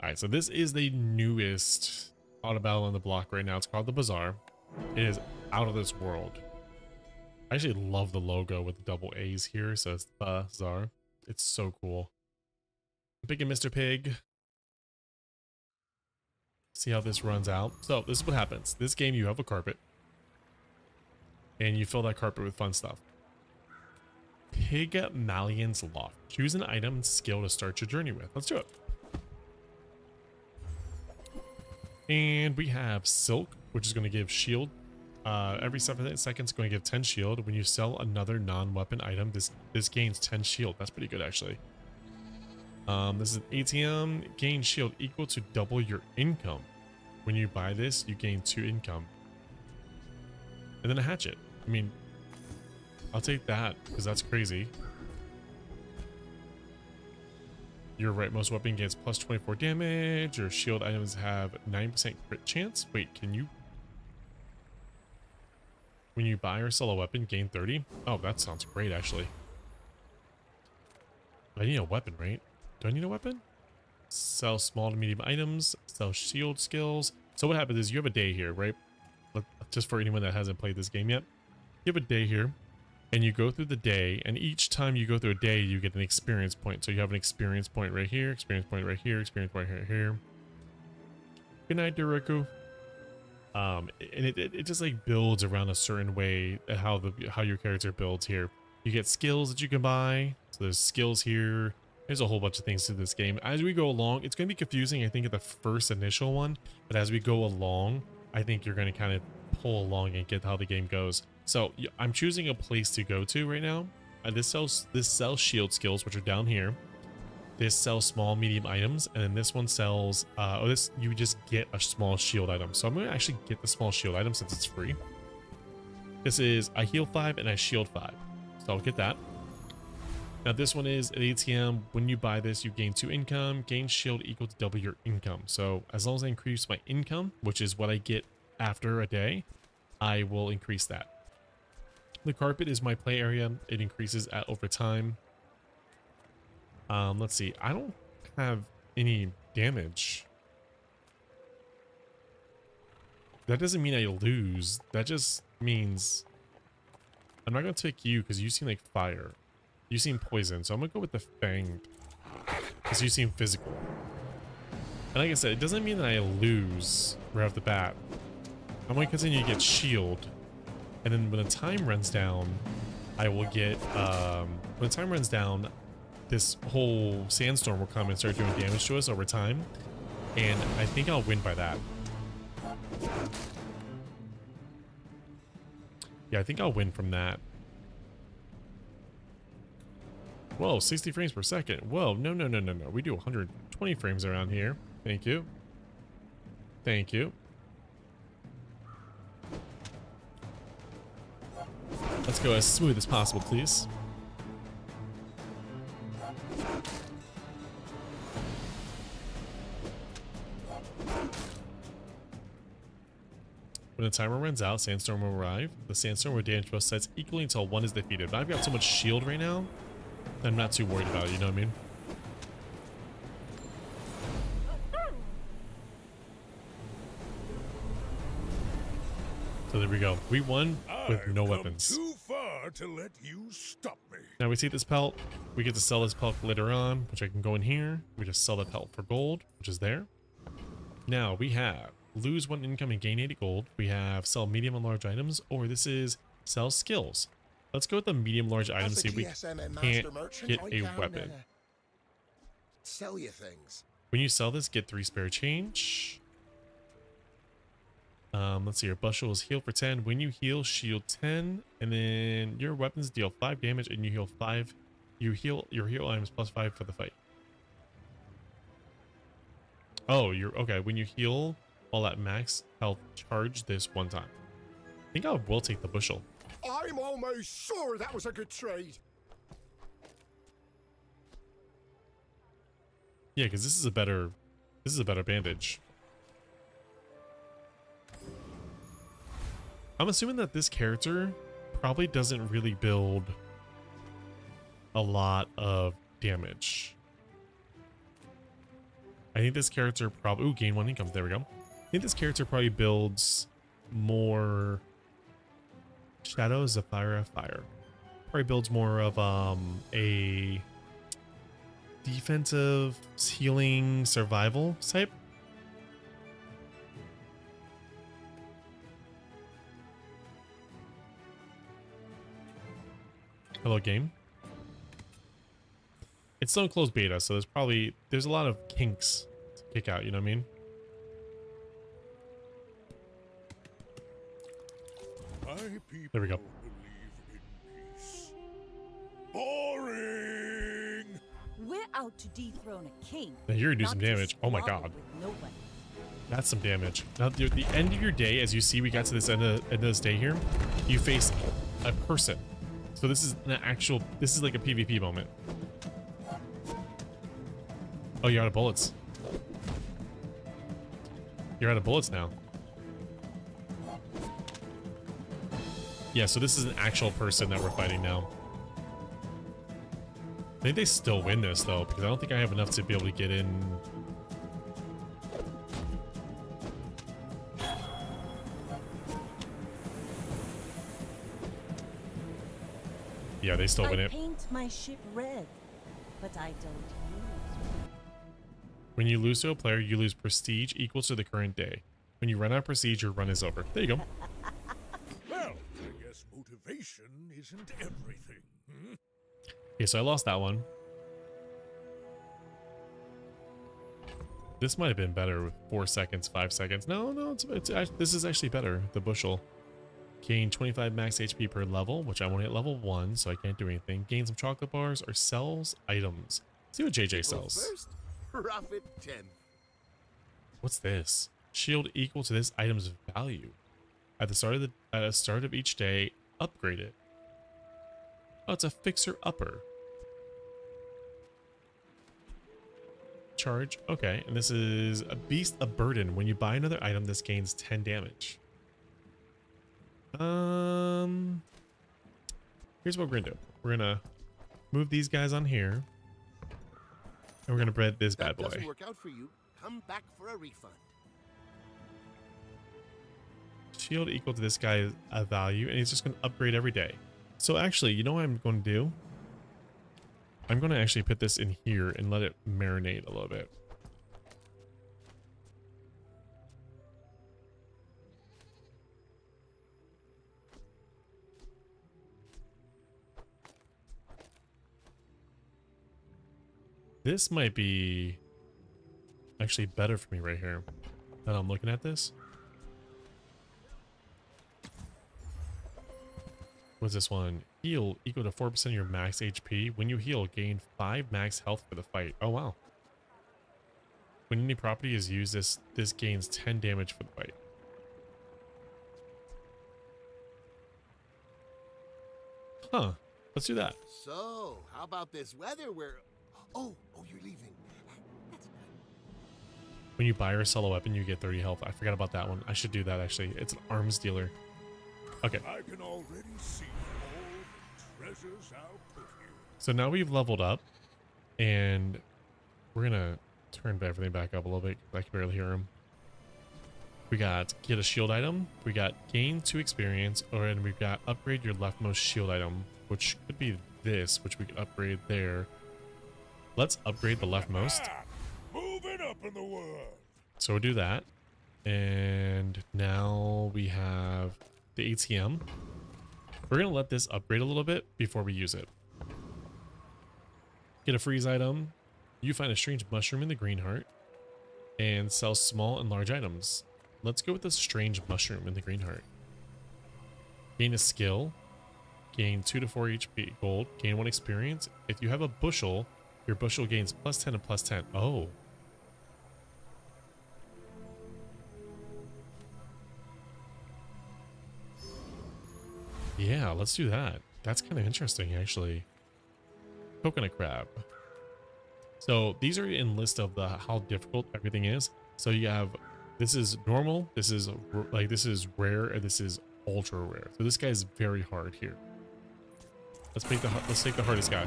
All right, so this is the newest auto battle on the block right now. It's called the Bazaar. It is out of this world. I actually love the logo with the double A's here, so it's Bazaar. It's so cool. Pig and Mr. Pig. See how this runs out. So this is what happens. This game, you have a carpet. And you fill that carpet with fun stuff. Pygmalien's Loft. Choose an item and skill to start your journey with. Let's do it. And we have Silk, which is going to give shield. Uh, every 7 seconds, going to give 10 shield. When you sell another non-weapon item, this, this gains 10 shield. That's pretty good, actually. Um, this is an ATM. Gain shield equal to double your income. When you buy this, you gain 2 income. And then a hatchet. I mean, I'll take that, because that's crazy. You're right, most weapon gains plus 24 damage. Your shield items have 9% crit chance. Wait, can you... When you buy or sell a weapon, gain 30? Oh, that sounds great, actually. I need a weapon, right? Do I need a weapon? Sell small to medium items. Sell shield skills. So what happens is you have a day here, right? Just for anyone that hasn't played this game yet. You have a day here and you go through the day and each time you go through a day you get an experience point. So you have an experience point right here experience point right here experience point right here. Good night Duraku um and it, it, it just like builds around a certain way how the how your character builds here. You get skills that you can buy. So there's skills here. There's a whole bunch of things to this game. As we go along it's going to be confusing i think at the first initial one but as we go along i think you're going to kind of pull along and get how the game goes so I'm choosing a place to go to right now. Uh, this sells this sells shield skills, which are down here. This sells small, medium items, and then this one sells. Uh, oh, this you just get a small shield item. So I'm gonna actually get the small shield item since it's free. This is I heal five and I shield five, so I'll get that. Now this one is an ATM. When you buy this, you gain two income. Gain shield equal to double your income. So as long as I increase my income, which is what I get after a day, I will increase that. The carpet is my play area. It increases at over time. Um, let's see. I don't have any damage. That doesn't mean I lose. That just means I'm not going to take you because you seem like fire. You seem poison. So I'm going to go with the fang because you seem physical. And like I said, it doesn't mean that I lose right off the bat. I'm going to continue to get shield and then when the time runs down, I will get, um, when the time runs down, this whole sandstorm will come and start doing damage to us over time. And I think I'll win by that. Yeah, I think I'll win from that. Whoa, 60 frames per second. Whoa, no, no, no, no, no. We do 120 frames around here. Thank you. Thank you. Let's go as smooth as possible, please. When the timer runs out, Sandstorm will arrive. The Sandstorm will damage both sides equally until one is defeated. But I've got so much shield right now, I'm not too worried about it, you know what I mean? So there we go. We won with no weapons. Too far to let you stop me. Now we see this pelt. We get to sell this pelt later on, which I can go in here. We just sell the pelt for gold, which is there. Now we have lose one income and gain 80 gold. We have sell medium and large items, or this is sell skills. Let's go with the medium large items. See if we can't get a weapon. Uh, sell you things. When you sell this, get three spare change. Um, let's see, your bushel is heal for 10. When you heal, shield 10. And then your weapons deal 5 damage and you heal 5. You heal your heal items plus 5 for the fight. Oh, you're okay. When you heal all at max health, charge this one time. I think I will take the bushel. I'm almost sure that was a good trade. Yeah, because this is a better this is a better bandage. I'm assuming that this character probably doesn't really build a lot of damage. I think this character probably... Ooh, gain one income. There we go. I think this character probably builds more... Shadow, Zephyra, Fire. Fire. Probably builds more of um a defensive healing survival type. Hello game. It's still in closed beta, so there's probably there's a lot of kinks to kick out, you know what I mean? There we go. believe in peace. Boring! We're out to dethrone a king. Now you're gonna do some damage. Oh my god. That's some damage. Now, the, the end of your day, as you see, we got to this end of, end of this day here, you face a person. So this is an actual, this is like a PvP moment. Oh, you're out of bullets. You're out of bullets now. Yeah, so this is an actual person that we're fighting now. I think they still win this, though, because I don't think I have enough to be able to get in Yeah, they still I win it. paint my ship red, but I don't use. When you lose to a player, you lose prestige equal to the current day. When you run out of prestige, your run is over. There you go. Well, I guess motivation isn't everything. Hmm? Okay, so I lost that one. This might have been better with four seconds, five seconds. No, no, it's, it's act- this is actually better. The bushel. Gain 25 max HP per level, which I'm only at level one, so I can't do anything. Gain some chocolate bars or sells items. See what JJ oh, sells. first, profit 10. What's this? Shield equal to this item's value. At the start of the at the start of each day, upgrade it. Oh, it's a fixer upper. Charge. Okay, and this is a beast of burden. When you buy another item, this gains 10 damage. Um here's what we're gonna do. We're gonna move these guys on here. And we're gonna bread this bad boy. doesn't work out for you. Come back for a refund. shield equal to this guy a value and he's just going to upgrade every day so actually you know what i'm going to do i'm going to actually put this in here and let it marinate a little bit this might be actually better for me right here that i'm looking at this What's this one? Heal equal to 4% of your max HP. When you heal, gain 5 max health for the fight. Oh, wow. When any property is used, this, this gains 10 damage for the fight. Huh. Let's do that. So, how about this weather where... Oh, oh, you're leaving. When you buy or sell a weapon, you get 30 health. I forgot about that one. I should do that, actually. It's an arms dealer. Okay. I can already see all the treasures I'll put here. So now we've leveled up, and we're gonna turn everything back up a little bit. I can barely hear him. We got get a shield item. We got gain two experience, or and we've got upgrade your leftmost shield item, which could be this, which we could upgrade there. Let's upgrade the leftmost. Moving up in the world. So we'll do that. And now we have the ATM. We're going to let this upgrade a little bit before we use it. Get a freeze item. You find a strange mushroom in the green heart. And sell small and large items. Let's go with the strange mushroom in the green heart. Gain a skill. Gain 2 to 4 HP gold. Gain 1 experience. If you have a bushel, your bushel gains plus 10 and plus 10. Oh. Yeah, let's do that. That's kind of interesting, actually. Coconut crab. So these are in list of the how difficult everything is. So you have this is normal, this is like this is rare, and this is ultra rare. So this guy is very hard here. Let's make the let's take the hardest guy.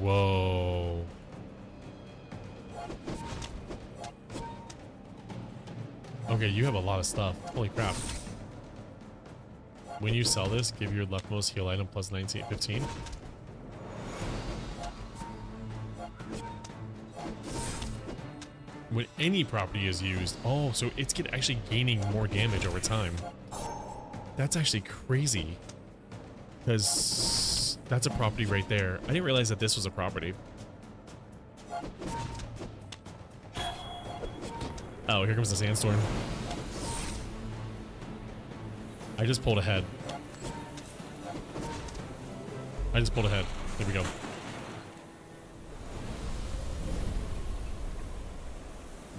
Whoa. Okay, you have a lot of stuff. Holy crap. When you sell this, give your leftmost heal item plus 19, 15. When any property is used, oh, so it's actually gaining more damage over time. That's actually crazy. Because that's a property right there. I didn't realize that this was a property. Oh, here comes the sandstorm. I just pulled ahead. I just pulled ahead. There we go.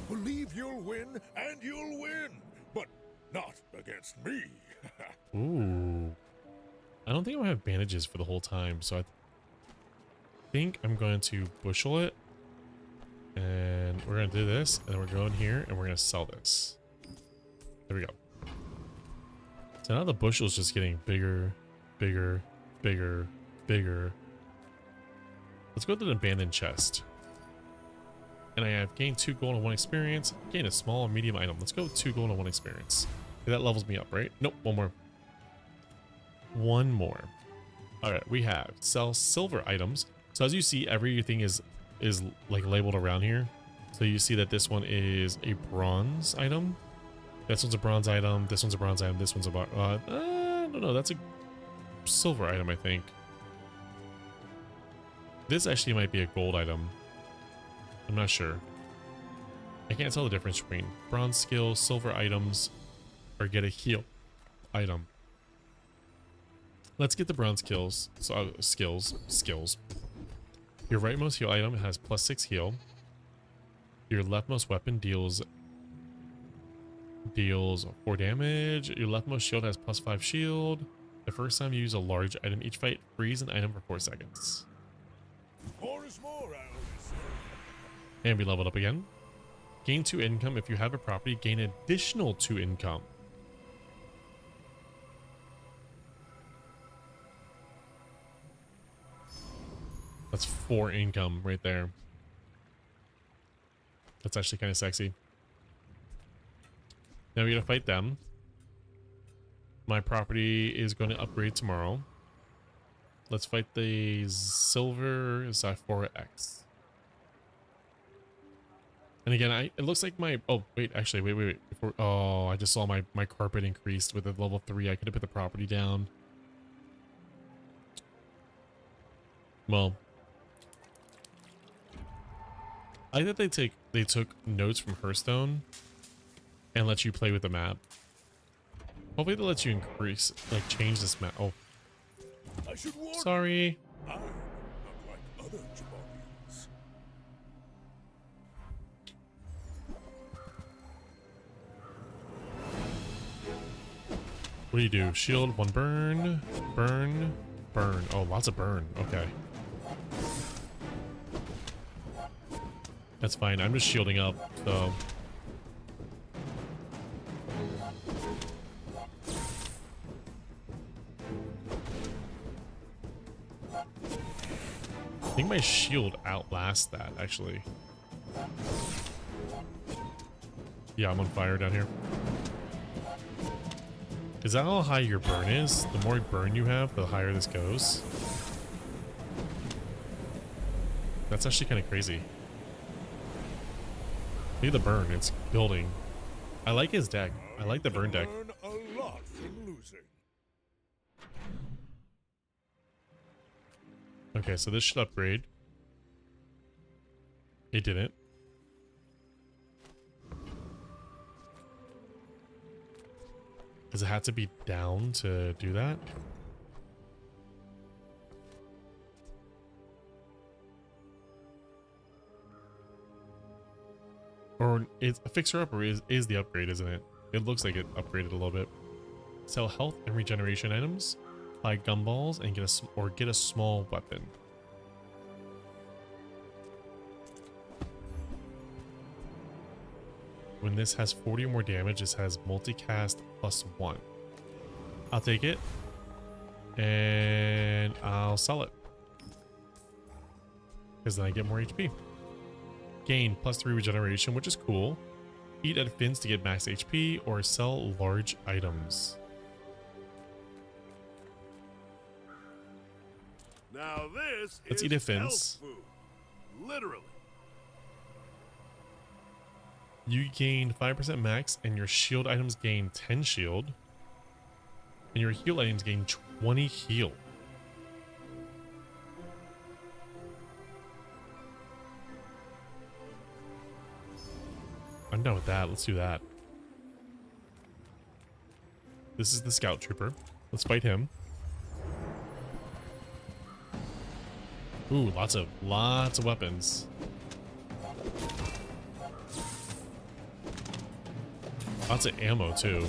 Believe you'll win, and you'll win. But not against me. Ooh. I don't think I'm gonna have bandages for the whole time, so I think I'm going to bushel it. And we're going to do this, and we're going here, and we're going to sell this. There we go. So now the bushel is just getting bigger, bigger, bigger, bigger. Let's go to the abandoned chest. And I have gained two gold and one experience. Gain a small and medium item. Let's go two gold and one experience. Okay, that levels me up, right? Nope, one more. One more. All right, we have sell silver items. So as you see, everything is is like labeled around here. So you see that this one is a bronze item. This one's a bronze item. This one's a bronze item. This one's a bar. Uh, uh, no, no, that's a silver item, I think. This actually might be a gold item. I'm not sure. I can't tell the difference between bronze skill, silver items, or get a heal item. Let's get the bronze skills. So uh, skills, skills. Your rightmost heal item has plus six heal. Your leftmost weapon deals deals four damage. Your leftmost shield has plus five shield. The first time you use a large item each fight, freeze an item for four seconds. more is more, I always say. And we leveled up again. Gain two income if you have a property. Gain additional two income. That's four income right there. That's actually kind of sexy. Now we gotta fight them. My property is going to upgrade tomorrow. Let's fight the Silver Zyphora X. And again, I it looks like my oh wait actually wait wait wait before oh I just saw my my carpet increased with a level three. I could have put the property down. Well, I think they take they took notes from Hearthstone and let you play with the map. Hopefully, they let you increase like change this map. Oh, I should warn sorry. I'm like. What do you do? Shield, one burn, burn, burn. Oh, lots of burn. Okay. That's fine. I'm just shielding up, so. I think my shield outlasts that, actually. Yeah, I'm on fire down here. Is that how high your burn is? The more burn you have, the higher this goes. That's actually kind of crazy. Look at the burn, it's building. I like his deck. I like the burn deck. Learn a lot from losing. Okay, so this should upgrade. It didn't. Does it have to be down to do that? Or it's a fixer upper is, is the upgrade, isn't it? It looks like it upgraded a little bit. Sell health and regeneration items. Buy gumballs and get a or get a small weapon. When this has 40 or more damage, this has multicast plus one. I'll take it. And I'll sell it. Because then I get more HP. Gain plus three regeneration, which is cool. Eat at fins to get max HP or sell large items. Now this Let's eat a Finns. health food. Literally. You gain 5% max and your shield items gain 10 shield. And your heal items gain 20 heal. I'm done with that. Let's do that. This is the scout trooper. Let's fight him. Ooh, lots of lots of weapons. Lots of ammo too.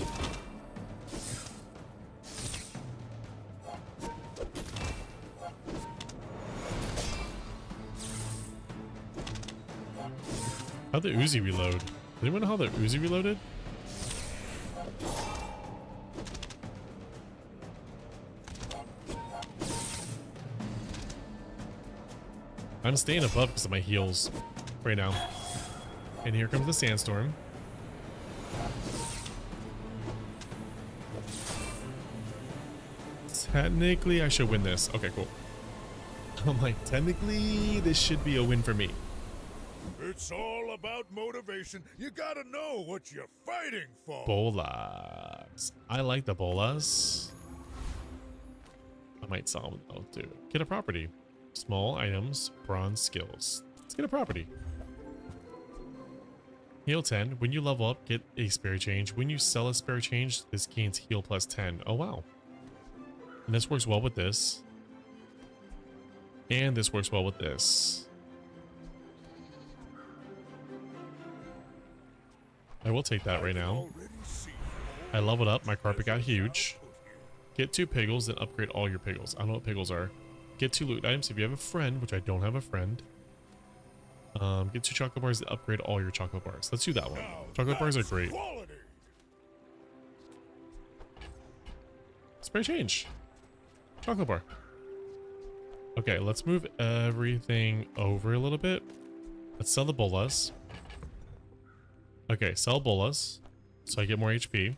How'd the Uzi reload? Anyone know how the Uzi reloaded? I'm staying above because of my heels right now. And here comes the sandstorm. Technically, I should win this. Okay, cool. I'm like, technically, this should be a win for me. It's all about motivation. You gotta know what you're fighting for. Bolas. I like the bolas. I might sell them though, too. Get a property. Small items, bronze skills. Let's get a property. Heal 10. When you level up, get a spare change. When you sell a spare change, this gains heal plus 10. Oh, wow. And this works well with this. And this works well with this. I will take that right now. I leveled up. My carpet got huge. Get two piggles, then upgrade all your piggles. I don't know what piggles are. Get two loot items if you have a friend, which I don't have a friend. Um, get two chocolate bars to upgrade all your chocolate bars. Let's do that one. Chocolate bars are great. Spare change. Chocolate bar. Okay, let's move everything over a little bit. Let's sell the bolas. Okay, sell bolas. So I get more HP.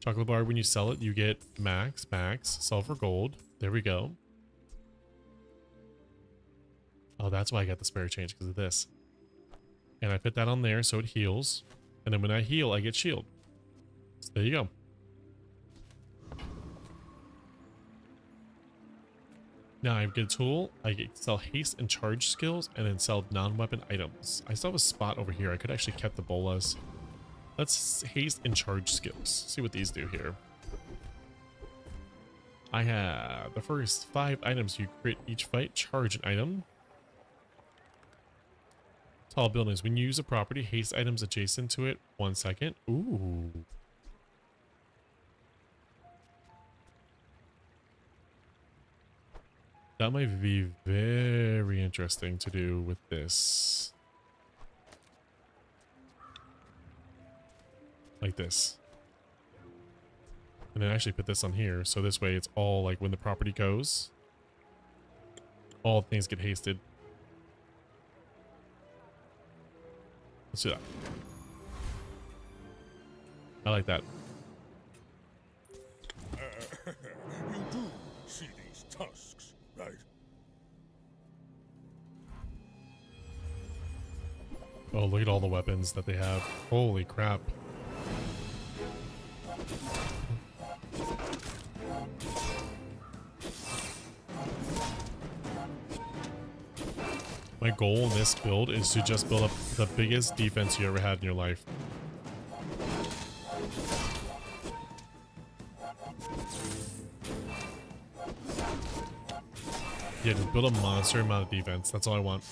Chocolate bar, when you sell it, you get max, max. Sell for gold. There we go. Oh, that's why I got the spare change, because of this. And I put that on there so it heals. And then when I heal, I get shield. So there you go. Now I get a good tool, I get sell haste and charge skills, and then sell non-weapon items. I still have a spot over here. I could actually kept the bolas. Let's haste and charge skills. See what these do here. I have the first five items you crit each fight, charge an item. Tall buildings. When you use a property, haste items adjacent to it, one second. Ooh. That might be very interesting to do with this. Like this. And then actually put this on here, so this way it's all like when the property goes, all things get hasted. Let's do that. I like that. you do see these tusks, Oh, look at all the weapons that they have. Holy crap. My goal in this build is to just build up the biggest defense you ever had in your life. Yeah, just build a monster amount of defense. That's all I want.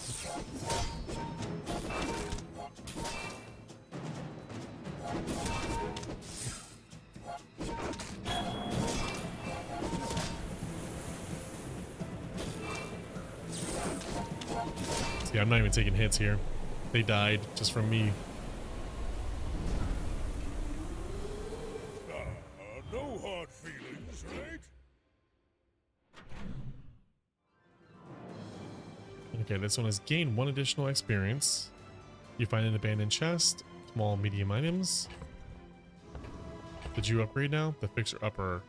I'm not even taking hits here. They died just from me. Uh, no hard feelings, right? Okay, this one has gained one additional experience. You find an abandoned chest. small, medium items. Did you upgrade now? The fixer upper.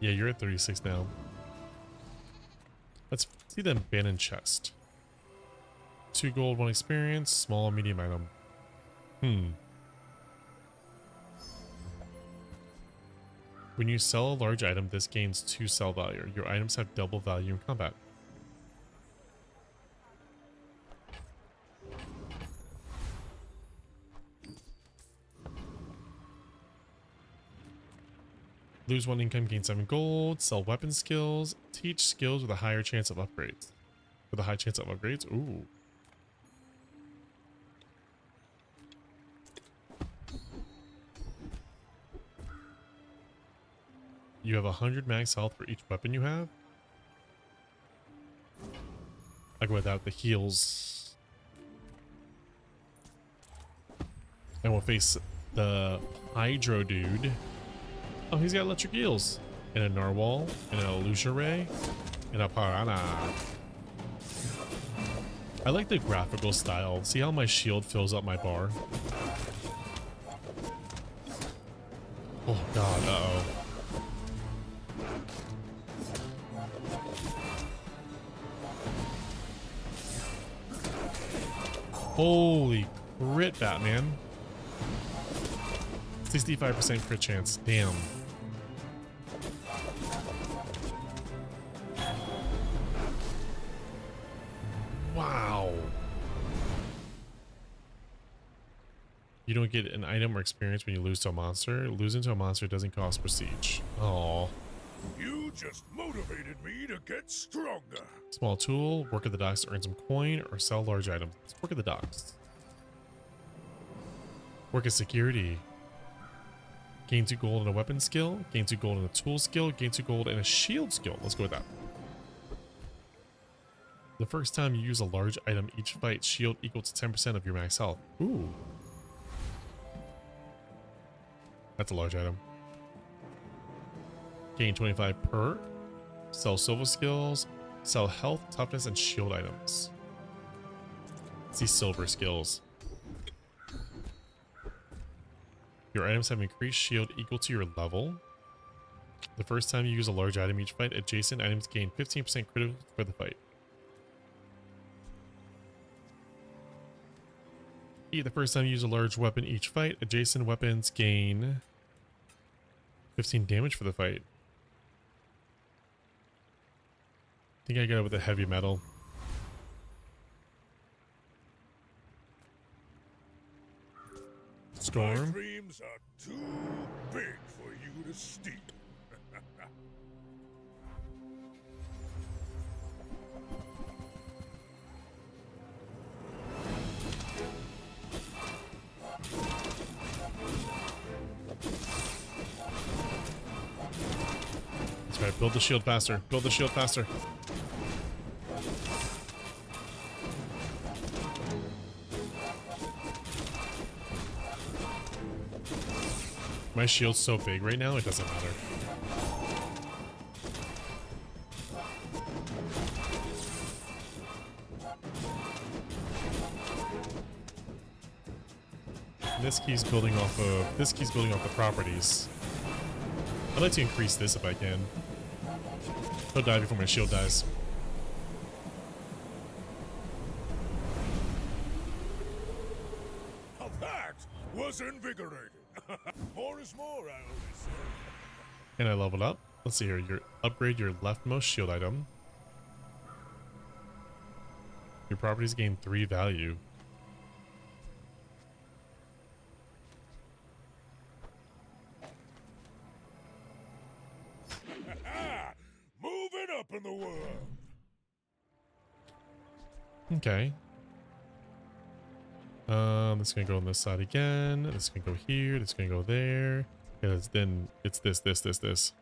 Yeah, you're at 36 now. Let's see the abandoned chest. Two gold, one experience, small, medium item. Hmm. When you sell a large item, this gains two sell value. Your items have double value in combat. Lose one income, gain seven gold. Sell weapon skills. Teach skills with a higher chance of upgrades. With a high chance of upgrades? Ooh. You have 100 max health for each weapon you have. Like without the heals. And we'll face the Hydro dude. Oh, he's got electric eels. And a narwhal. And a Lucia Ray. And a piranha. I like the graphical style. See how my shield fills up my bar? Oh god, uh-oh. Holy crit, Batman. 65% crit chance. Damn. Item or experience when you lose to a monster. Losing to a monster doesn't cost prestige. Oh. You just motivated me to get stronger. Small tool, work at the docks to earn some coin, or sell large items. Let's work at the docks. Work at security. Gain 2 gold in a weapon skill, gain 2 gold in a tool skill, gain 2 gold in a shield skill. Let's go with that. The first time you use a large item each fight, shield equal to 10% of your max health. Ooh. That's a large item. Gain 25 per. Sell silver skills. Sell health, toughness, and shield items. See silver skills. Your items have increased shield equal to your level. The first time you use a large item each fight, adjacent items gain 15% critical for the fight. The first time you use a large weapon each fight, adjacent weapons gain 15 damage for the fight. I think I got it with a heavy metal. My Storm. dreams are too big for you to steep. Build the shield faster. Build the shield faster. My shield's so big right now, it doesn't matter. This key's building off of this key's building off the properties. I'd like to increase this if I can. He'll die before my shield dies. Now that was invigorating. more is more, I always say. And I leveled up. Let's see here. Your upgrade your leftmost shield item. Your properties gain three value. Ah, moving up in the world. Okay. Um, it's gonna go on this side again. It's gonna go here. It's gonna go there. Because then it's this, this, this, this.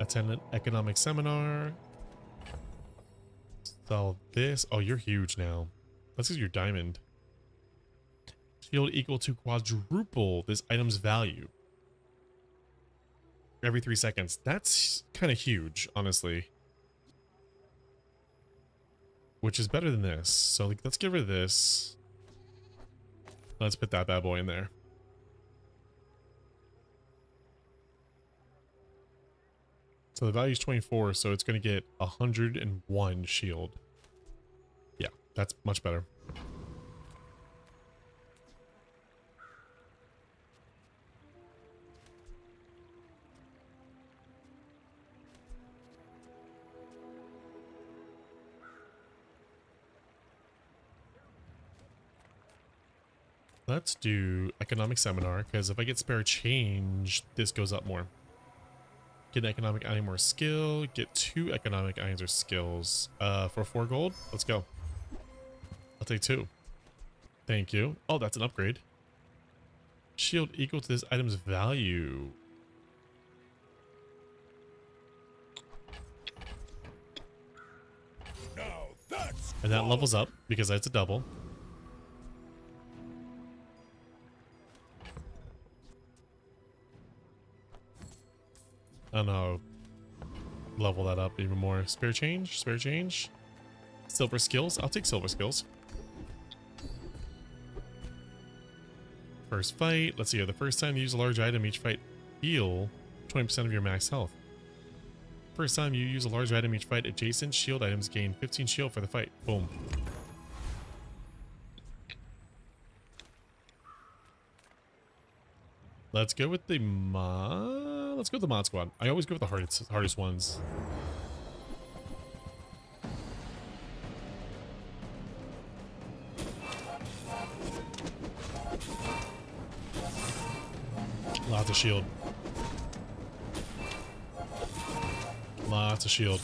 Attend an economic seminar. Sell this. Oh, you're huge now. This is your diamond. Shield equal to quadruple this item's value. Every three seconds. That's kind of huge, honestly. Which is better than this. So like, let's get rid of this. Let's put that bad boy in there. So the value is 24, so it's going to get 101 shield. Yeah, that's much better. Let's do economic seminar because if I get spare change, this goes up more. Get an economic item or skill. Get two economic items or skills. Uh, for four gold. Let's go. I'll take two. Thank you. Oh, that's an upgrade. Shield equal to this item's value. And that levels up because that's a double. Don't. Level that up even more. Spare change? Spare change? Silver skills? I'll take silver skills. First fight. Let's see here. The first time you use a large item, each fight heal 20% of your max health. First time you use a large item each fight, adjacent shield items gain 15 shield for the fight. Boom. Let's go with the mod. Let's go with the mod squad. I always go with the hardest hardest ones. Lots of shield. Lots of shield.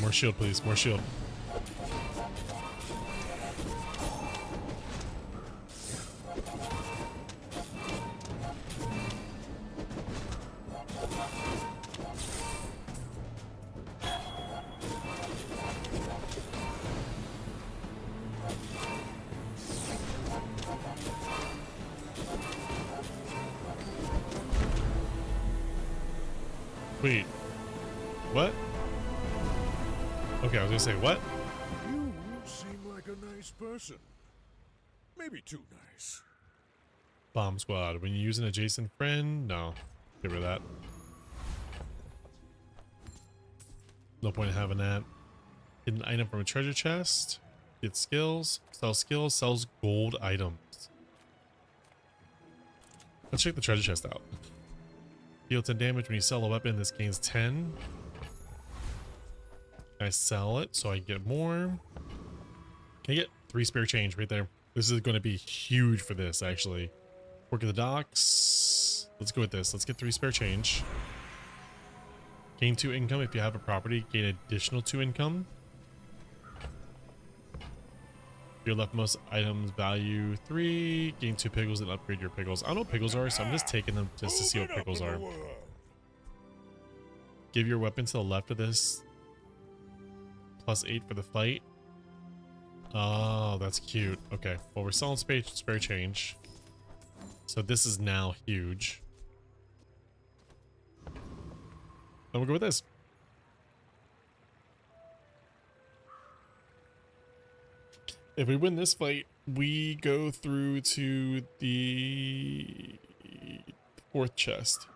More shield, please. More shield. Maybe too nice. Bomb squad. When you use an adjacent friend, no. Get rid of that. No point in having that. Get an item from a treasure chest. Get skills. Sell skills. Sells gold items. Let's check the treasure chest out. Deal 10 damage when you sell a weapon. This gains 10. I sell it so I get more. Can I get three spare change right there? This is going to be huge for this, actually. Work at the docks. Let's go with this. Let's get three spare change. Gain two income if you have a property. Gain additional two income. Your leftmost items value three. Gain two pickles and upgrade your pickles. I don't know what pickles are, so I'm just taking them just to see what pickles are. Give your weapon to the left of this. Plus eight for the fight. Oh, that's cute. Okay. Well, we're selling spare, spare change. So this is now huge. Then we'll go with this. If we win this fight, we go through to the fourth chest.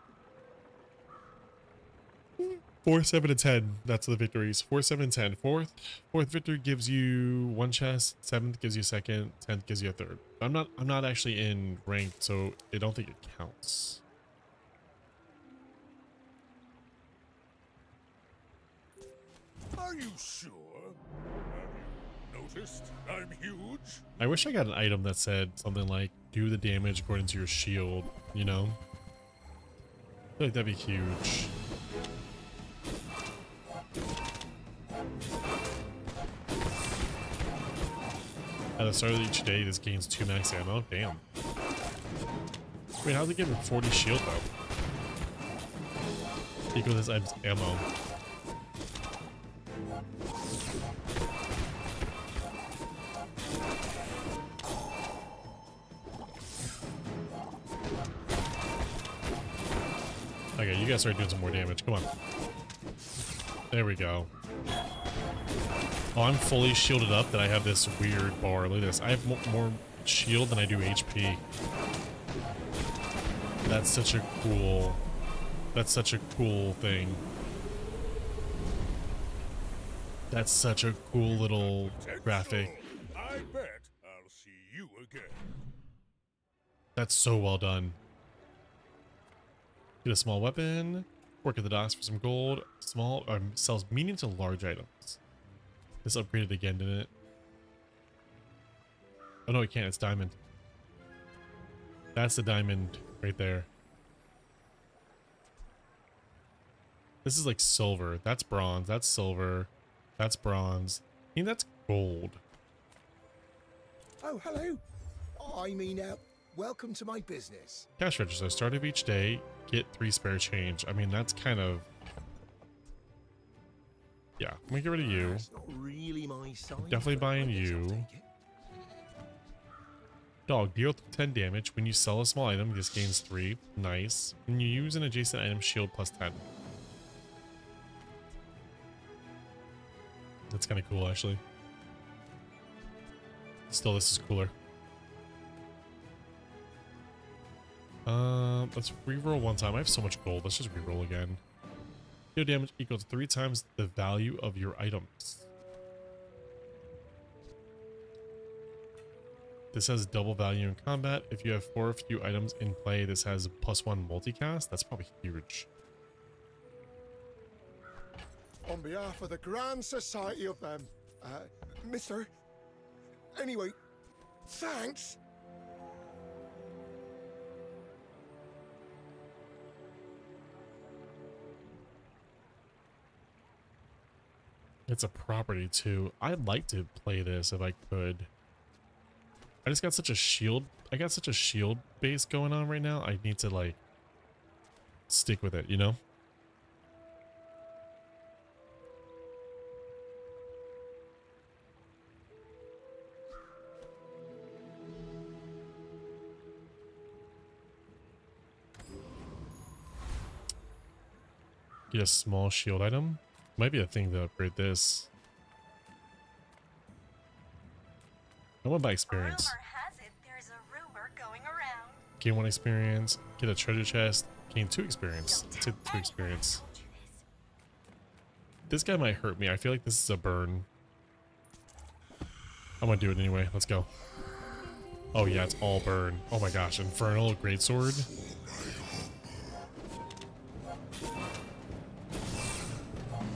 Four, seven, and ten. That's the victories. Four, seven, and ten. Fourth, fourth victory gives you one chest. Seventh gives you a second. Tenth gives you a third. I'm not. I'm not actually in rank, so I don't think it counts. Are you sure? Have you noticed I'm huge? I wish I got an item that said something like "do the damage according to your shield." You know, I feel like that'd be huge. At the start of each day, this gains 2 max ammo. Damn. Wait, how's it getting 40 shield though? Equal this item's ammo. Okay, you guys start doing some more damage. Come on. There we go. Oh, I'm fully shielded up that I have this weird bar. Look at this. I have mo more shield than I do HP. That's such a cool... That's such a cool thing. That's such a cool little graphic. I bet I'll see you again. That's so well done. Get a small weapon. Work at the docks for some gold. Small um, sells medium to large items. This upgraded again, didn't it? Oh no, it can't. It's diamond. That's the diamond right there. This is like silver. That's bronze. That's silver. That's bronze. I think that's gold. Oh, hello. I mean, uh, welcome to my business. Cash register. Start of each day, get three spare change. I mean, that's kind of... Yeah, I'm get rid of you. Really side. Definitely buying I guess I'll you. Dog, deal 10 damage. When you sell a small item, this gains 3. Nice. When you use an adjacent item, shield plus 10. That's kind of cool, actually. Still, this is cooler. Um, let's reroll one time. I have so much gold. Let's just reroll again. Deal damage equals three times the value of your items. This has double value in combat. If you have four or few items in play, this has plus one multicast. That's probably huge. On behalf of the Grand Society of them, uh, Mister. Anyway, thanks. It's a property too. I'd like to play this if I could. I just got such a shield. I got such a shield base going on right now. I need to like stick with it, you know? Get a small shield item. Might be a thing to upgrade this. I want buy experience. Rumor has it there's a rumor going around. Gain one experience. Get a treasure chest. Gain two experience. Take two experience. I told you this. This guy might hurt me. I feel like this is a burn. I'm gonna do it anyway. Let's go. Oh yeah, it's all burn. Oh my gosh, Infernal Greatsword.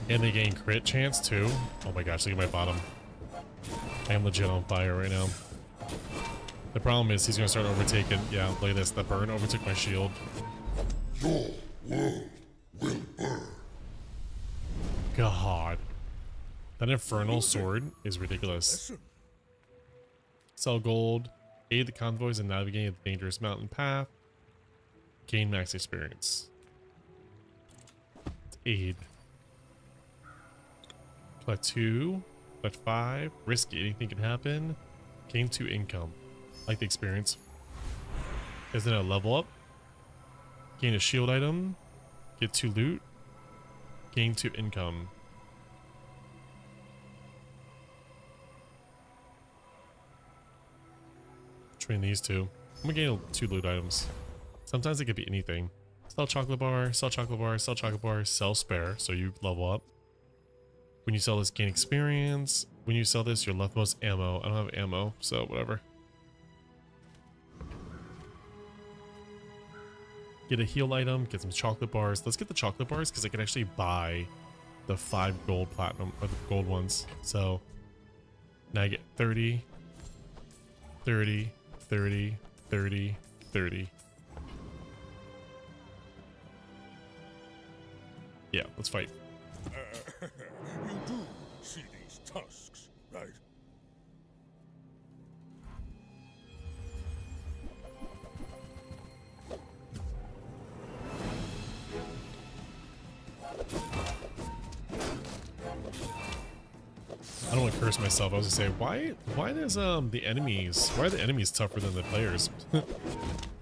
And they gain crit chance too. Oh my gosh, look at my bottom. I am legit on fire right now. The problem is he's gonna start overtaking. Yeah, look at this. The burn overtook my shield. God. That infernal sword is ridiculous. Sell gold, aid the convoys in navigating the dangerous mountain path, gain max experience. Aid. Two, collect five, risky, anything can happen, gain two income. Like the experience. Isn't it a level up? Gain a shield item, get two loot, gain two income. Between these two, I'm gonna gain two loot items. Sometimes it could be anything. Sell chocolate bar, sell chocolate bar, sell chocolate bar, sell spare, so you level up. When you sell this, gain experience. When you sell this, your leftmost ammo. I don't have ammo, so whatever. Get a heal item, get some chocolate bars. Let's get the chocolate bars because I can actually buy the five gold platinum or the gold ones. So now I get 30, 30, 30, 30, 30. Yeah, let's fight. Tusks, right? I don't want to curse myself. I was gonna say, why why does um the enemies why are the enemies tougher than the players?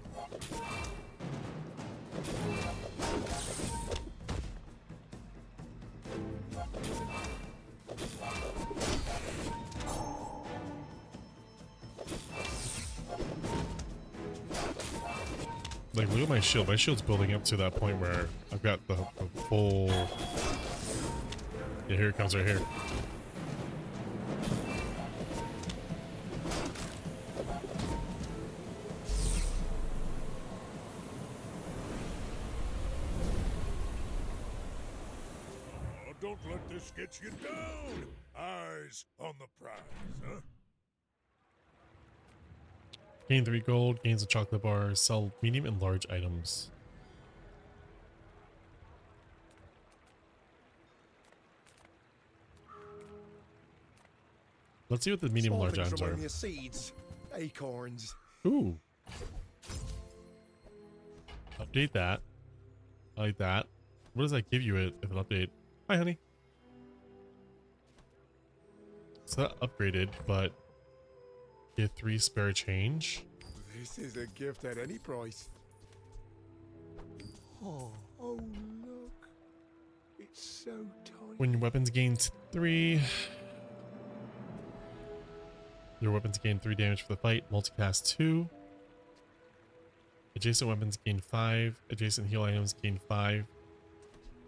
Like, look at my shield. My shield's building up to that point where I've got the, the full... Yeah, here it comes right here. Don't let this get you down. Eyes on the prize, huh? Gain 3 gold, gains a chocolate bar, sell medium and large items. Let's see what the medium and Small large items are. seeds, acorns. Ooh. Update that. I like that. What does that give you it if an update? Hi, honey. It's not upgraded, but get three spare change. This is a gift at any price. Oh, oh look. It's so tiny. When your weapons gain three, your weapons gain three damage for the fight. Multicast two. Adjacent weapons gain five. Adjacent heal items gain five.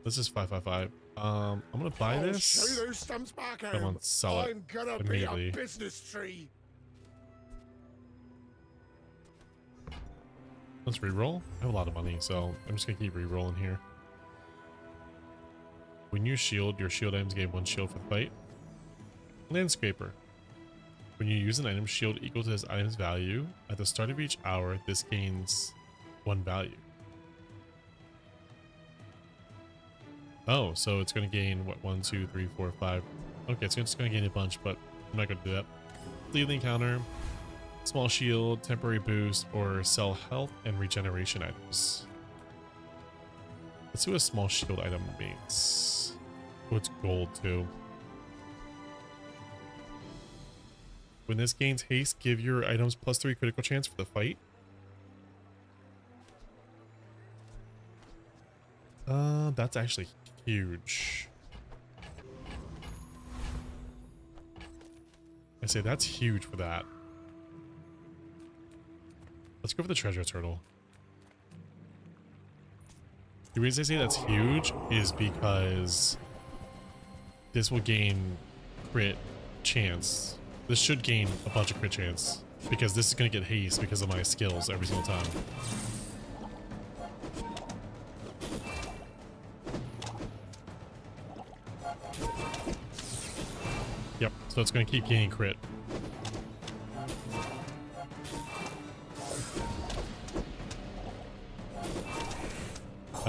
This is five five five. Um, I'm gonna buy I'll this. show those stumps back Come on, sell it I'm gonna immediately. be a business tree. Let's reroll. I have a lot of money, so I'm just gonna keep rerolling here. When you shield, your shield items gain one shield for the fight. Landscraper. When you use an item shield equal to this item's value, at the start of each hour, this gains one value. Oh, so it's gonna gain what one, two, three, four, five. Okay, it's just gonna gain a bunch, but I'm not gonna do that. Leave the encounter. Small shield, temporary boost, or sell health and regeneration items. Let's see what a small shield item means. Oh, it's gold too. When this gains haste, give your items plus three critical chance for the fight. Uh, that's actually huge. I say that's huge for that. Let's go for the treasure turtle. The reason I say that's huge is because this will gain crit chance. This should gain a bunch of crit chance because this is going to get haste because of my skills every single time. Yep, so it's going to keep gaining crit.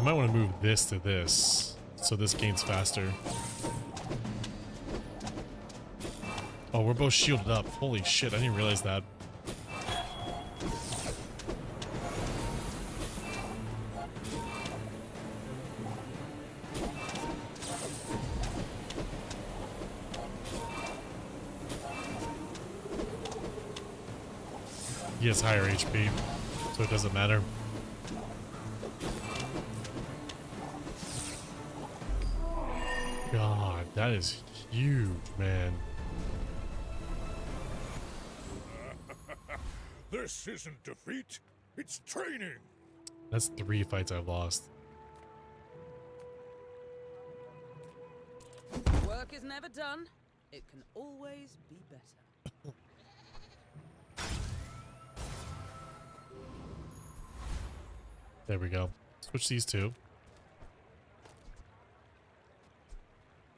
I might want to move this to this, so this gains faster. Oh, we're both shielded up. Holy shit, I didn't realize that. He has higher HP, so it doesn't matter. That is huge, man. This isn't defeat, it's training. That's three fights I've lost. Work is never done. It can always be better. There we go. Switch these two.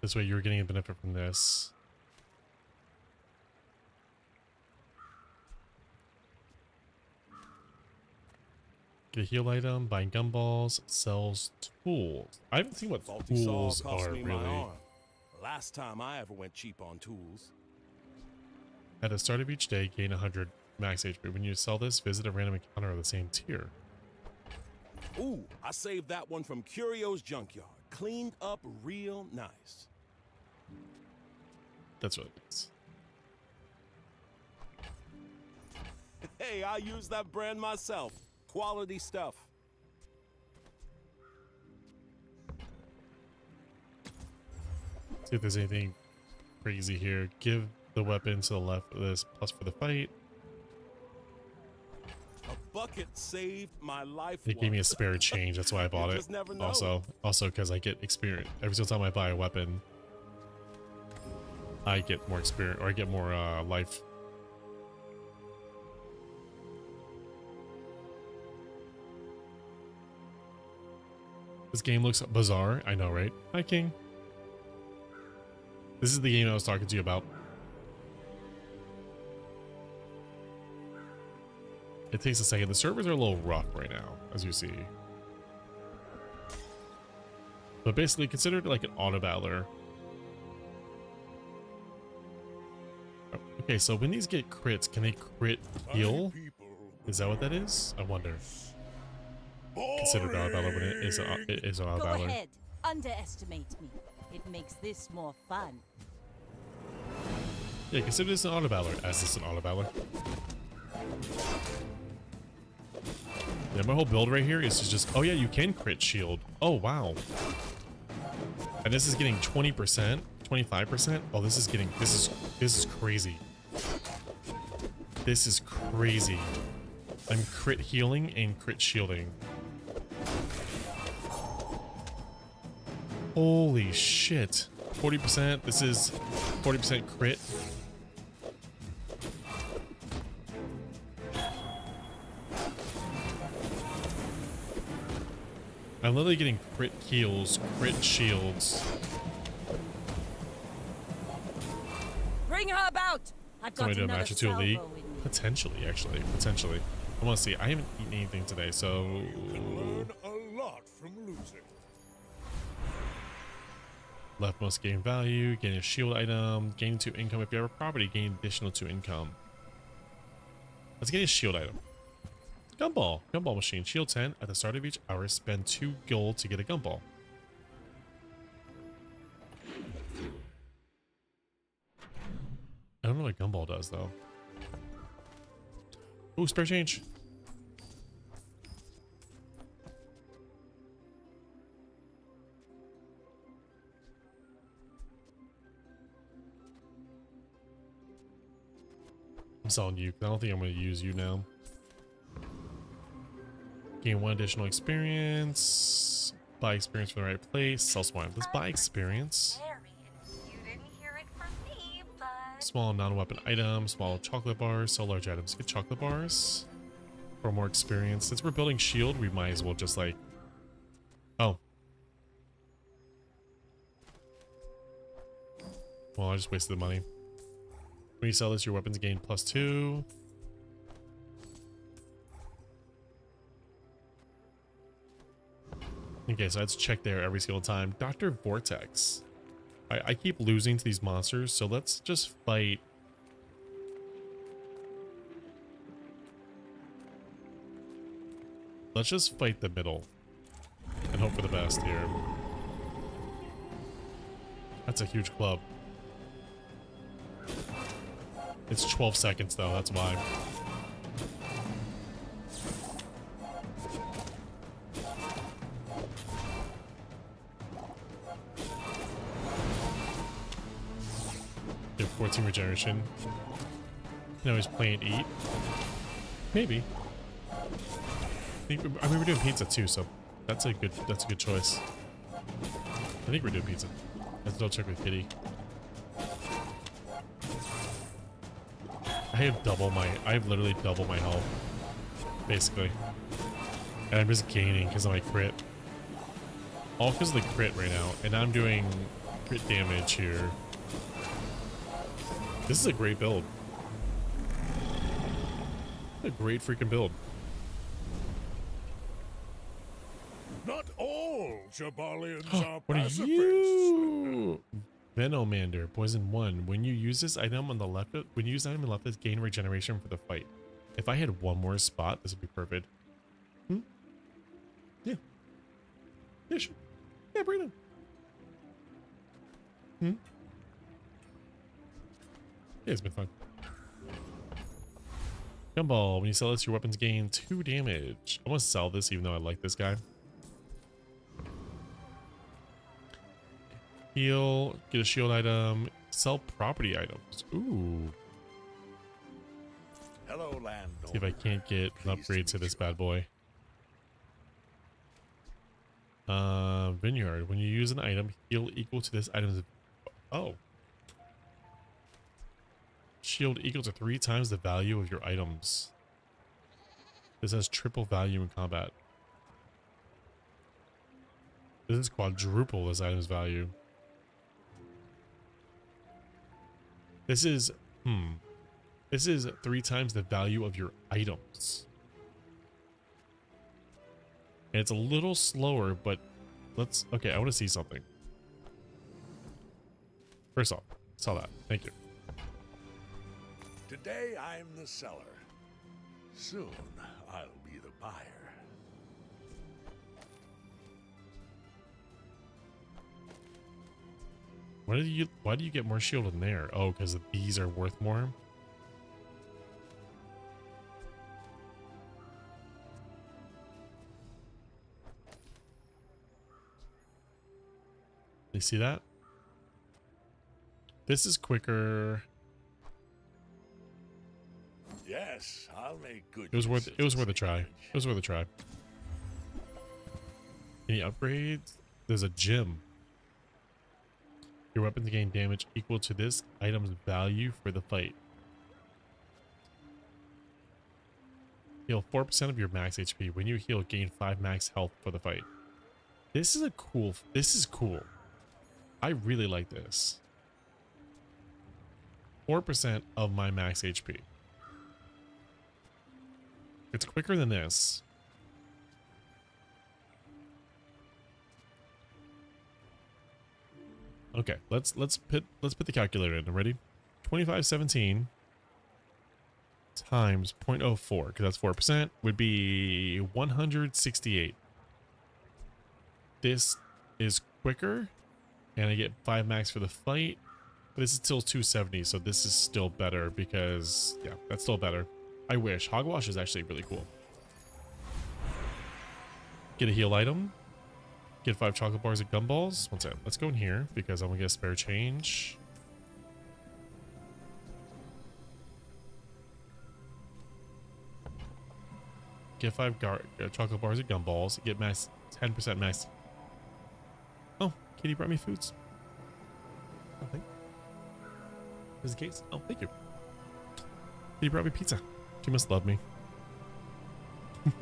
This way you're getting a benefit from this. Get a heal item, buying gumballs, sells tools. I haven't seen what Faulty tools are really. Last time I ever went cheap on tools. At the start of each day, gain 100 max HP. When you sell this, visit a random encounter of the same tier. Ooh, I saved that one from Curio's Junkyard. Cleaned up real nice. That's what it is. Hey, I use that brand myself. Quality stuff. See if there's anything crazy here. Give the weapon to the left of this plus for the fight. A bucket saved my life. They gave me a spare change. That's why I bought it. just never know. Also, also because I get experience every single time I buy a weapon. I get more experience, or I get more uh, life. This game looks bizarre. I know, right? Hi, King. This is the game I was talking to you about. It takes a second. The servers are a little rough right now, as you see. But basically, consider it like an auto battler. Okay, so when these get crits, can they crit heal? Is that what that is? I wonder. Considered auto battler when it is a, it is an auto Go battler. ahead. Underestimate me. It makes this more fun. Yeah, consider this an auto battler, as this an auto battler. Yeah, my whole build right here is just, oh yeah, you can crit shield. Oh, wow. And this is getting 20%, 25%. Oh, this is getting, this is, this is crazy. This is crazy. I'm crit healing and crit shielding. Holy shit. 40%, this is 40% crit. I'm literally getting crit heals, crit shields. Bring her about. I've got Somebody do a another match or two Potentially, actually. Potentially. I want to see. I haven't eaten anything today, so... learn a lot from losing. Leftmost gain value, gain a shield item, gain two income. If you have a property, gain additional two income. Let's get a shield item. Gumball. Gumball machine. Shield 10. At the start of each hour, spend two gold to get a gumball. I don't know what gumball does, though. Ooh, spare change. I'm selling you I don't think I'm going to use you now. Gain one additional experience. Buy experience for the right place. Sell small. Let's buy experience. Small non-weapon items. Small chocolate bars. Sell large items. Get chocolate bars. For more experience. Since we're building shield, we might as well just like... Oh. Well, I just wasted the money. When you sell this, your weapons gain plus two. Okay, so let's check there every single time. Dr. Vortex. I, I keep losing to these monsters, so let's just fight. Let's just fight the middle. And hope for the best here. That's a huge club. It's 12 seconds though, that's why. 14 regeneration. Know, he's playing eat. Maybe. I, think, I mean, we're doing pizza too, so that's a good that's a good choice. I think we're doing pizza. Let's double check with Kitty. I have double my I have literally double my health. Basically. And I'm just gaining because of my crit. All because of the crit right now. And I'm doing crit damage here. This is a great build. A great freaking build. Not all Jabalians are What are pacifists. you? Venomander, poison one. When you use this item on the left, when you use item on the left, it's gain regeneration for the fight. If I had one more spot, this would be perfect. Hmm? Yeah. Yeah, sure. Yeah, bring it on. Hmm? Yeah, it's been fun. Gumball, when you sell this, your weapons gain two damage. I want to sell this even though I like this guy. Heal, get a shield item, sell property items. Ooh. Hello, landowner. See if I can't get an upgrade to this bad boy. Uh, vineyard. When you use an item, heal equal to this item's. Oh. Shield equal to three times the value of your items. This has triple value in combat. This is quadruple this item's value. This is, hmm. This is three times the value of your items. And it's a little slower, but let's, okay, I want to see something. First off, saw that. Thank you. Today I'm the seller. Soon I'll be the buyer. Why do you, why do you get more shield in there? Oh, because these are worth more? You see that? This is quicker. Yes, I'll make good. It was worth it was worth a try. It was worth a try. Any upgrades? There's a gym. Your weapons gain damage equal to this item's value for the fight. Heal 4% of your max HP. When you heal, gain 5 max health for the fight. This is a cool... This is cool. I really like this. 4% of my max HP. It's quicker than this. Okay, let's let's put let's put the calculator in. Ready? 2517 times 0.04 because that's 4% would be 168. This is quicker and I get 5 max for the fight. But this is still 270, so this is still better because yeah, that's still better. I wish. Hogwash is actually really cool. Get a heal item. Get five chocolate bars of gumballs. One second. Let's go in here because I'm gonna get a spare change. Get five gar uh, chocolate bars of gumballs. Get max 10% max. Oh, Kitty brought me foods. Oh, thank Is the case? Oh, thank you. Kitty brought me pizza. She must love me.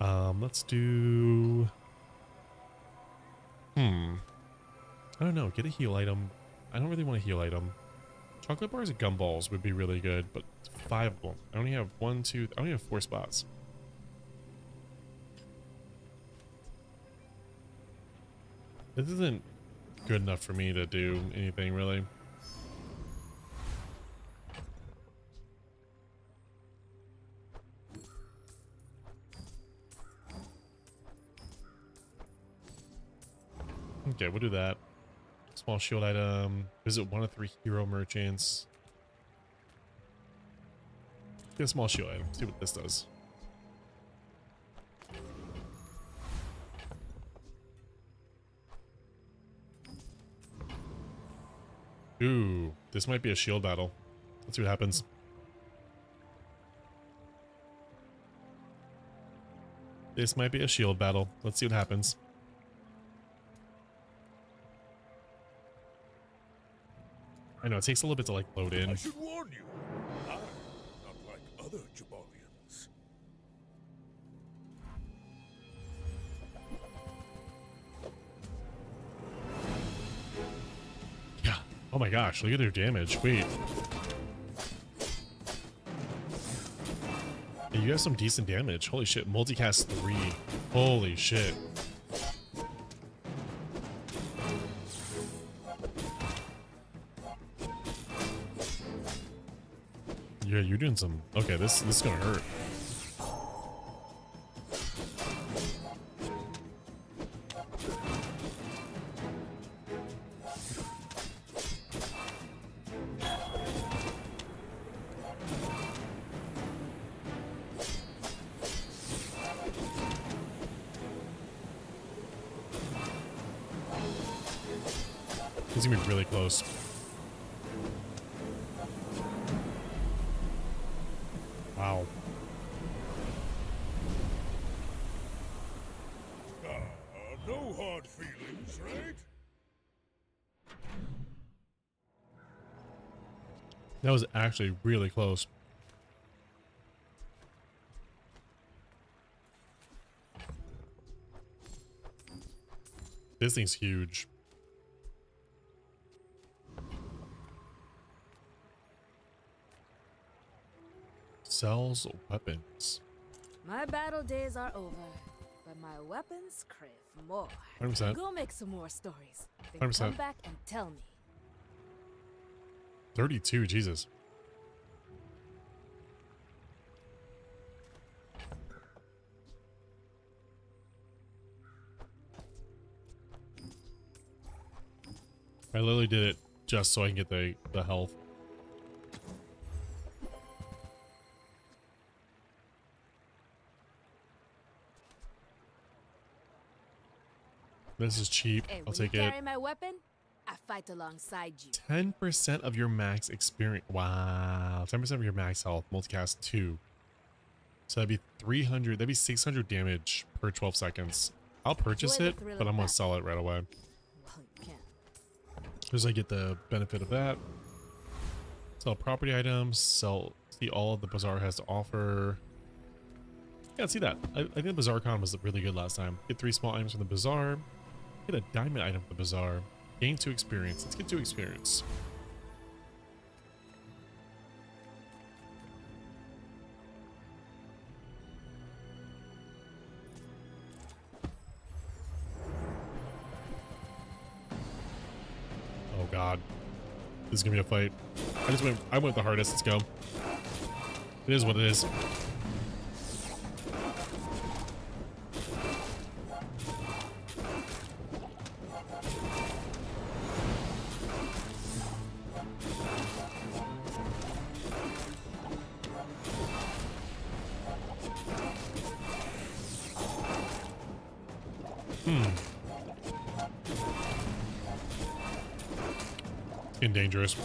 um, let's do. Hmm. I don't know. Get a heal item. I don't really want a heal item. Chocolate bars and gumballs would be really good, but five of them. I only have one, two. I only have four spots. This isn't good enough for me to do anything really. Okay, we'll do that. Small shield item. Visit one of three hero merchants. Get a small shield item. See what this does. Ooh, this might be a shield battle. Let's see what happens. This might be a shield battle. Let's see what happens. I know, it takes a little bit to like load in. I should warn you. I'm not like other Jabalians. Yeah. Oh my gosh, look at their damage. Wait. Yeah, you have some decent damage. Holy shit, multicast 3. Holy shit. Yeah, you're doing some... Okay, this, this is gonna hurt. Actually really close. This thing's huge. Sells weapons. My battle days are over, but my weapons crave more. 100%. Go make some more stories. Then 100%. come back and tell me. 32, Jesus. I literally did it just so I can get the, the health. This is cheap. Hey, I'll take it. my weapon, I fight alongside you. 10% of your max experience. Wow. 10% of your max health. Multicast 2. So that'd be 300. That'd be 600 damage per 12 seconds. I'll purchase it, but I'm going to sell it right away. Well, you I get the benefit of that. Sell property items. Sell. See all the bazaar has to offer. Yeah, see that. I, I think the bazaar con was really good last time. Get three small items from the bazaar. Get a diamond item from the bazaar. Gain two experience. Let's get two experience. Is gonna be a fight. I just went I went the hardest, let's go. It is what it is. Dangerous.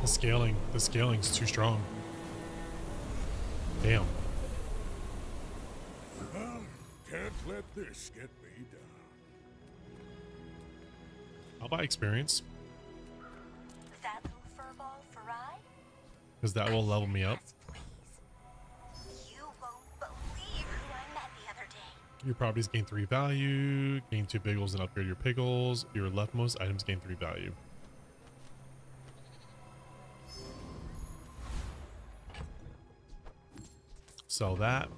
The scaling, the scaling's too strong. Damn. Well, can't let this get me down. I'll buy experience That little furball Farai? because that will level me up. Your properties gain three value. Gain two pickles and upgrade your pickles. Your leftmost items gain three value. Sell that.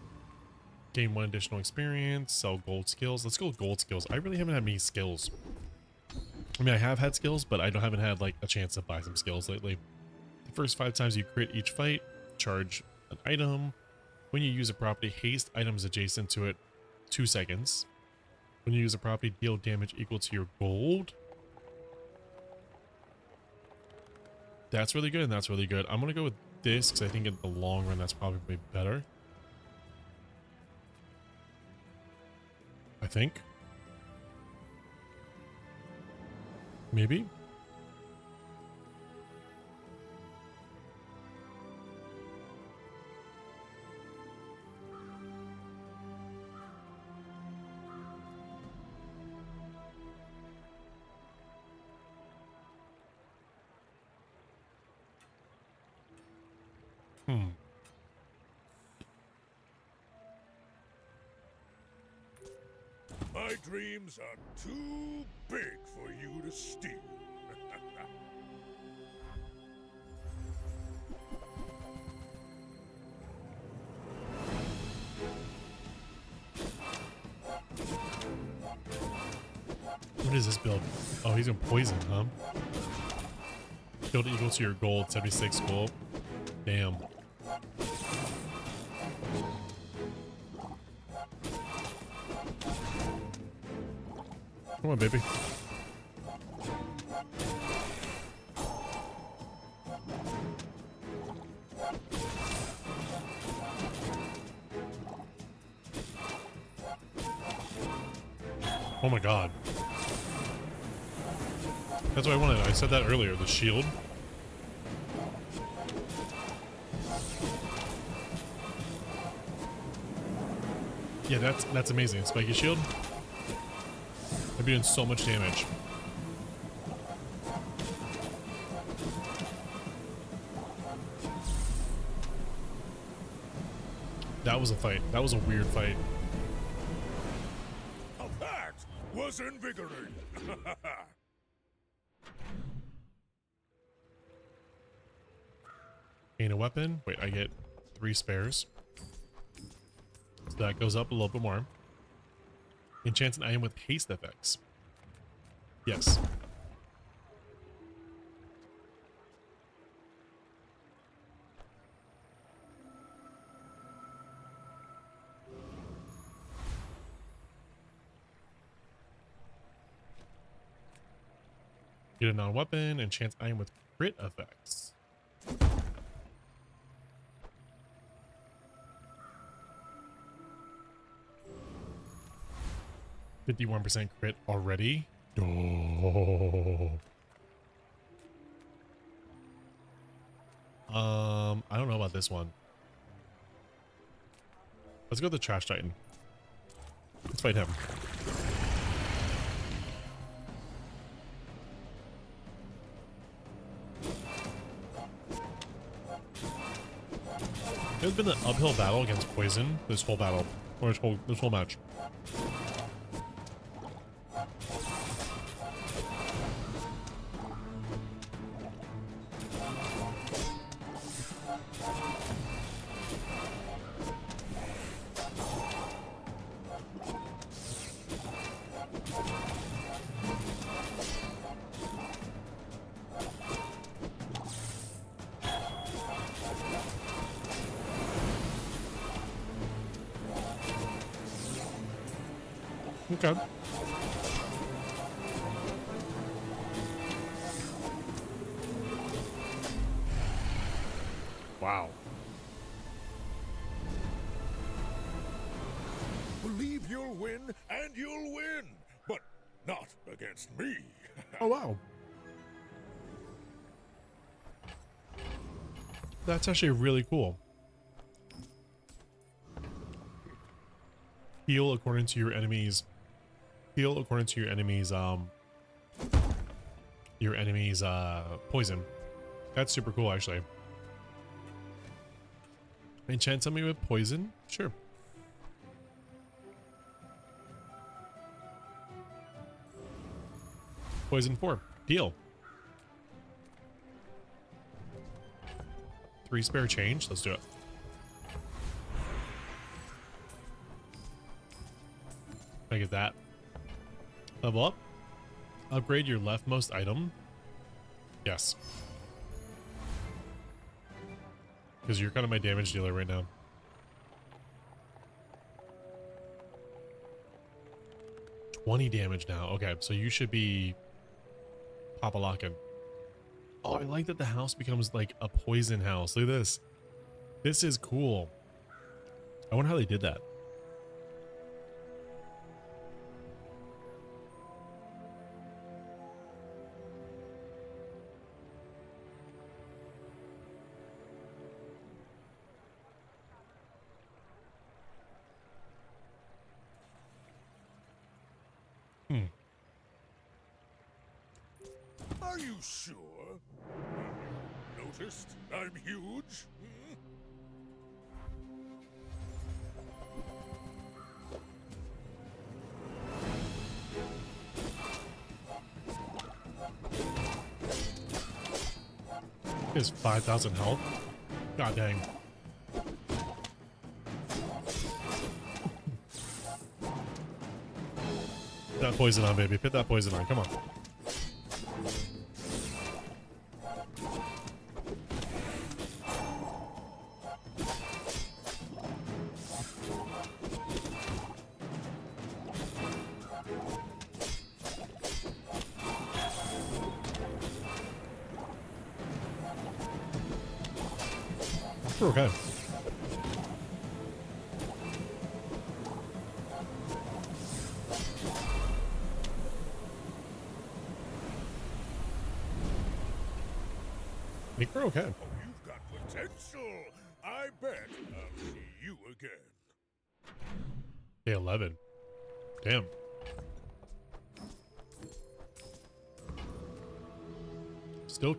Gain one additional experience. Sell gold skills. Let's go gold skills. I really haven't had many skills. I mean, I have had skills, but I don't haven't had like a chance to buy some skills lately. The first five times you crit each fight, charge an item. When you use a property, haste items adjacent to it two seconds. When you use a property, deal damage equal to your gold. That's really good, and that's really good. I'm gonna go with this because I think in the long run that's probably better. I think. Maybe. Dreams are too big for you to steal. What is this build? Oh, he's gonna poison, huh? Build equal to your gold, 76 gold. Damn. On, baby. Oh my god. That's what I wanted. I said that earlier. The shield. Yeah, that's that's amazing. Spiky shield. They're doing so much damage. That was a fight. That was a weird fight. That was invigorating. Gain a weapon. Wait, I get three spares. So that goes up a little bit more. Enchant an item with haste effects. Yes. Get a non-weapon, enchant item with crit effects. Fifty-one percent crit already. Oh. Um, I don't know about this one. Let's go with the trash titan. Let's fight him. It's been an uphill battle against poison this whole battle, or this whole this whole match. Wow. Believe you'll win, and you'll win. But not against me. Oh wow. That's actually really cool. Heal according to your enemies. Heal according to your enemies um your enemies uh poison. That's super cool actually. Enchant something with poison? Sure. Poison 4. Deal. Three spare change. Let's do it. I get that. Level up. Upgrade your leftmost item. Yes. Because you're kind of my damage dealer right now. Twenty damage now. Okay, so you should be Papa locking. Oh, I like that the house becomes like a poison house. Look at this. This is cool. I wonder how they did that. Is 5,000 health? God dang. That poison on, baby. Put that poison on. Come on.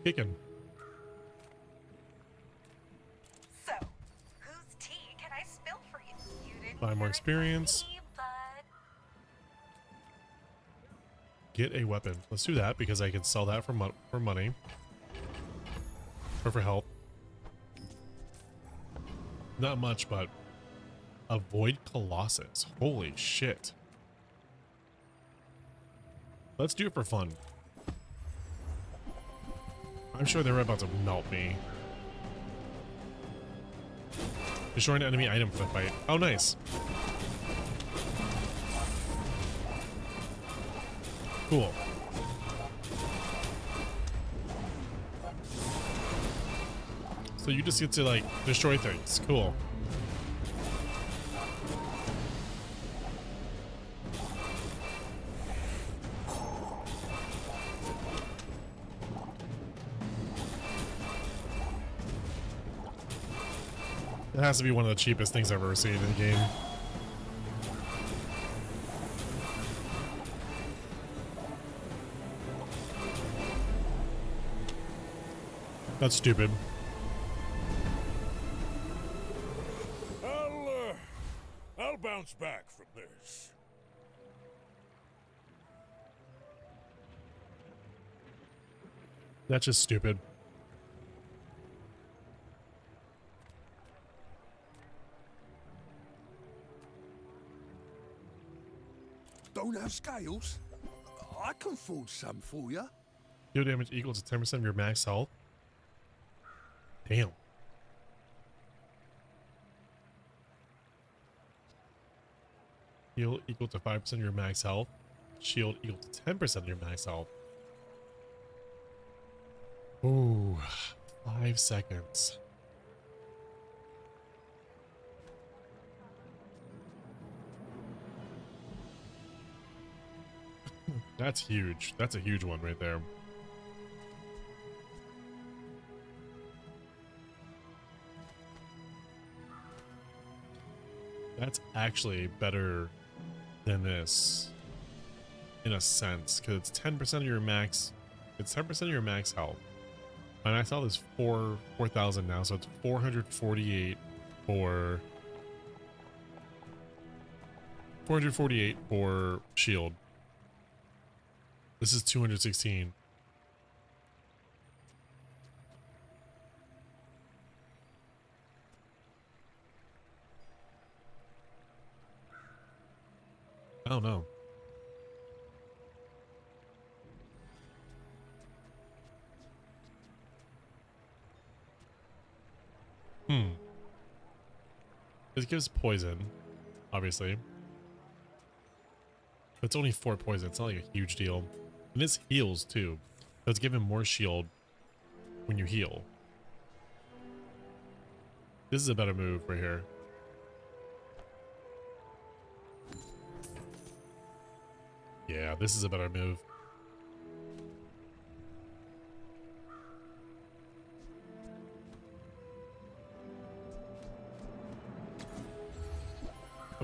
Kicking. So, whose tea can I spill for you? You didn't Buy more hear it from experience. bud. Get a weapon. Let's do that because I can sell that for, mo for money. Or for help. Not much, but avoid Colossus. Holy shit. Let's do it for fun. I'm sure they're about to melt me. Destroy an enemy item for the fight. Oh, nice. Cool. So you just get to like destroy things. Cool. Has to be one of the cheapest things I've ever seen in the game. That's stupid. I'll, uh, I'll bounce back from this. That's just stupid. Have scales? I can forge some for you. Heal damage equal to 10% of your max health. Damn. Heal equal to 5% of your max health. Shield equal to 10% of your max health. Ooh, five seconds. That's huge. That's a huge one right there. That's actually better than this in a sense because it's 10% of your max it's 10% of your max health my max health is 4 4000 now so it's 448 for 448 for shield this is 216 I don't know. Hmm. It gives poison, obviously. It's only four poison. It's not like a huge deal. And this heals too. So it's giving more shield when you heal. This is a better move right here. Yeah, this is a better move.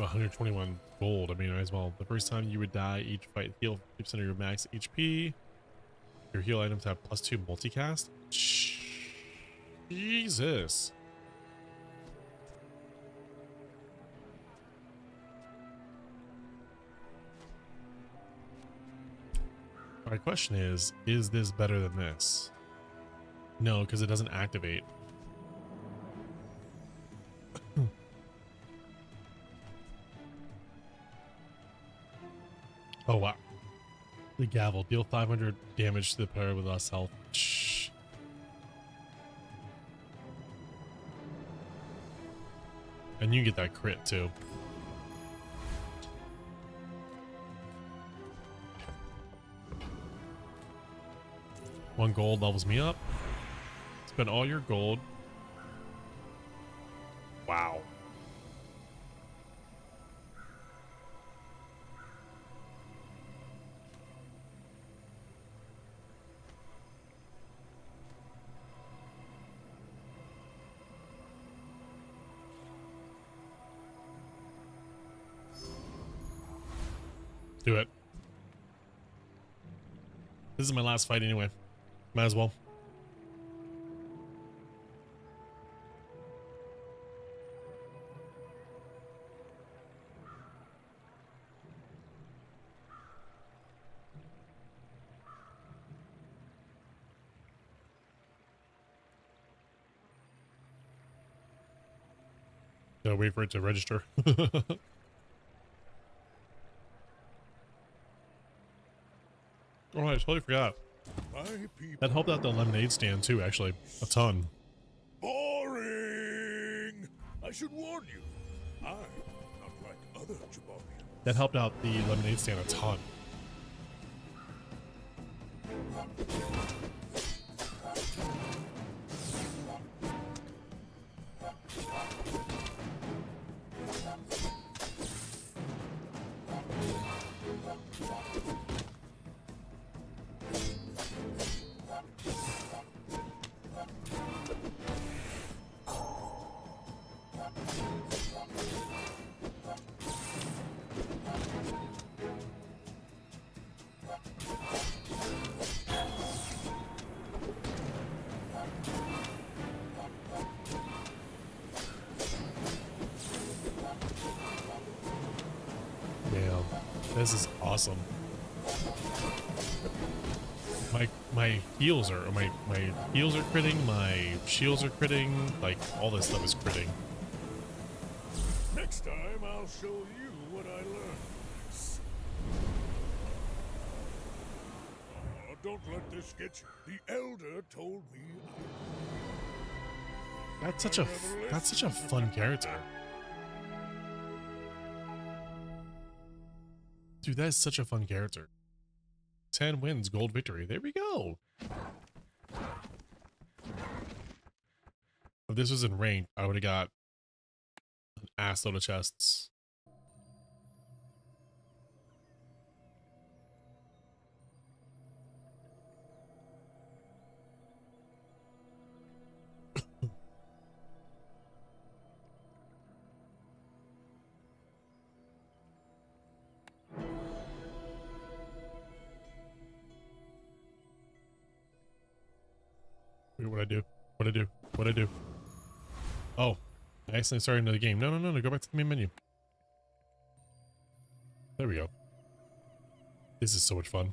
121 gold. I mean, might as well. The first time you would die, each fight heal 50% of your max HP. Your heal items have plus two multicast. Jesus. My question is, is this better than this? No, because it doesn't activate. Oh wow. The gavel. Deal 500 damage to the player with less health. Shh. And you get that crit too. One gold levels me up. Spend all your gold. Last fight anyway. Might as well. Gotta wait for it to register. Oh, I totally forgot. That helped out the lemonade stand too, actually. A ton. Boring! I should warn you. I'm not like other Jabarians. That helped out the lemonade stand a ton. Heals are my my heals are critting, my shields are critting, like all this stuff is critting. Next time, I'll show you what I learned. Oh, don't let this get you. The Elder told me That's such a that's such a fun character. Dude, that is such a fun character. 10 wins, gold victory. There we go. If this was in ranked, I would have got an assload of chests. Wait, what I do? What I do? What I do? Oh, I accidentally started another game. No, no, no, no. Go back to the main menu. There we go. This is so much fun.